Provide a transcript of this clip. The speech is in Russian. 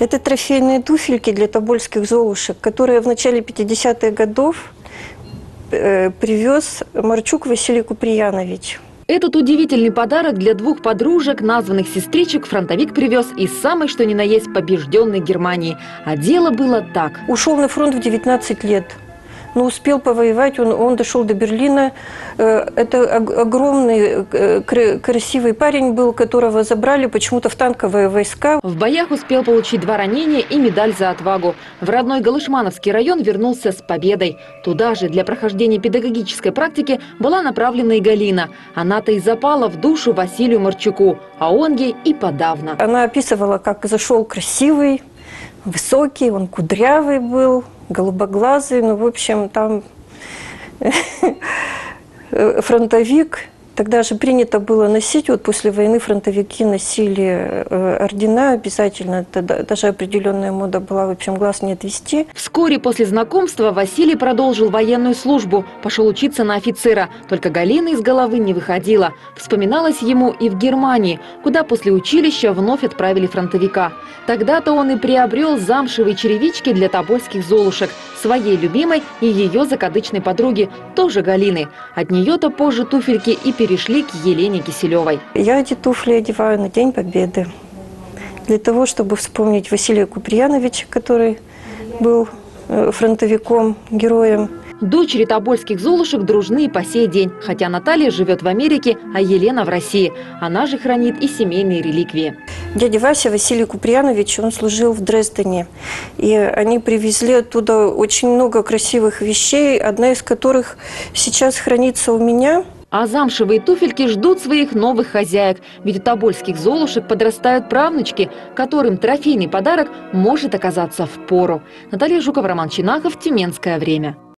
Это трофейные туфельки для тобольских золушек, которые в начале 50-х годов э, привез Марчук Василий Куприянович. Этот удивительный подарок для двух подружек, названных сестричек, фронтовик привез из самой что ни на есть побежденной Германии. А дело было так. Ушел на фронт в 19 лет. Но успел повоевать, он, он дошел до Берлина. Э, Это ог- огромный, э, кра- красивый парень был, которого забрали почему-то в танковые войска. В боях успел получить два ранения и медаль за отвагу. В родной Галышмановский район вернулся с победой. Туда же для прохождения педагогической практики была направлена и Галина. Она-то и запала в душу Василию Марчуку, а он ей и подавно. Она описывала, как зашел красивый, высокий, он кудрявый был, голубоглазый. Ну, в общем, там э, фронтовик. Тогда же принято было носить, вот после войны фронтовики носили э, ордена обязательно. Тогда даже определенная мода была, в общем, глаз не отвести. Вскоре после знакомства Василий продолжил военную службу, пошел учиться на офицера. Только Галина из головы не выходила. Вспоминалось ему и в Германии, куда после училища вновь отправили фронтовика. Тогда-то он и приобрел замшевые черевички для тобольских золушек, своей любимой и ее закадычной подруги, тоже Галины. От нее-то позже туфельки и перешли к Елене Киселевой. Я эти туфли одеваю на День Победы. Для того, чтобы вспомнить Василия Куприяновича, который был э, фронтовиком, героем. Дочери тобольских золушек дружны и по сей день, хотя Наталья живет в Америке, а Елена в России. Она же хранит и семейные реликвии. Дядя Вася, Василий Куприянович, он служил в Дрездене. И они привезли оттуда очень много красивых вещей, одна из которых сейчас хранится у меня. А замшевые туфельки ждут своих новых хозяек, ведь у тобольских золушек подрастают правнучки, которым трофейный подарок может оказаться в пору. Наталья Жукова, Роман Чинахов, Тюменское время.